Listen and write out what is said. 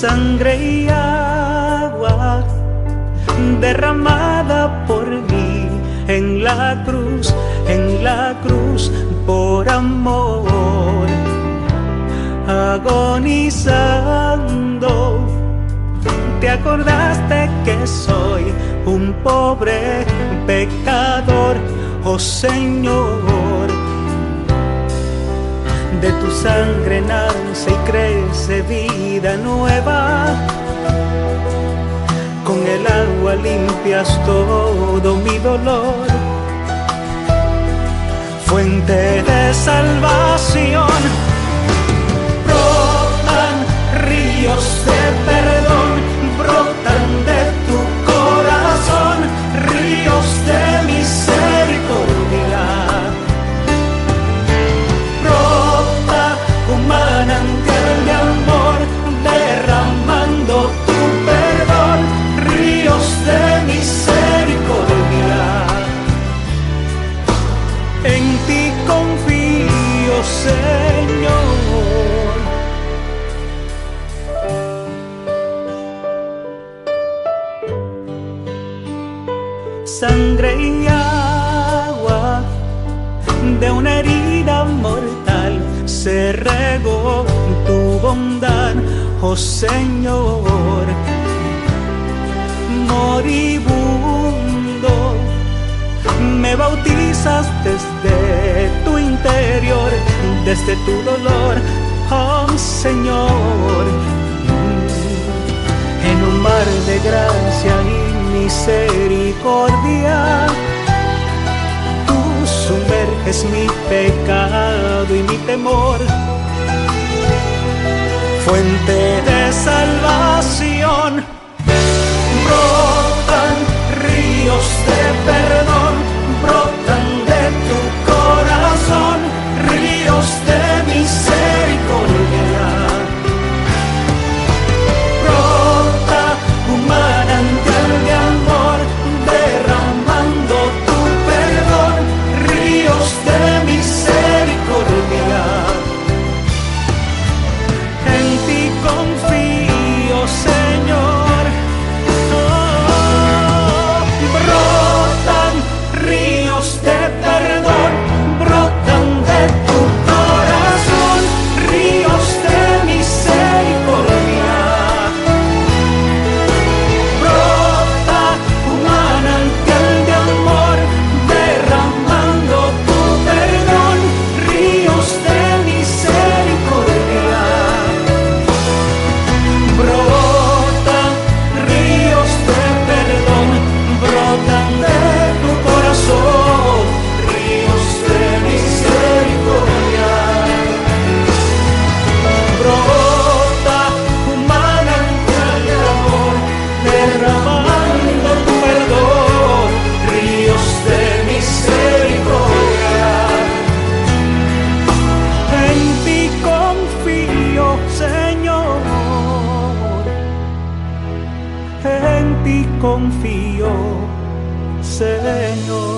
sangre y agua derramada por mí en la cruz, en la cruz por amor, agonizando. Te acordaste que soy un pobre pecador, oh Señor de tu sangre nace y crece vida nueva. Con el agua limpias todo mi dolor. Fuente de salvación. Brotan ríos de Sangre y agua de una herida mortal se regó tu bondad, oh Señor. Moribundo, me bautizas desde tu interior, desde tu dolor, oh Señor. En un mar de gracia y misericordia, tú sumerges mi pecado y mi temor. Fuente de salvación, confío, Señor.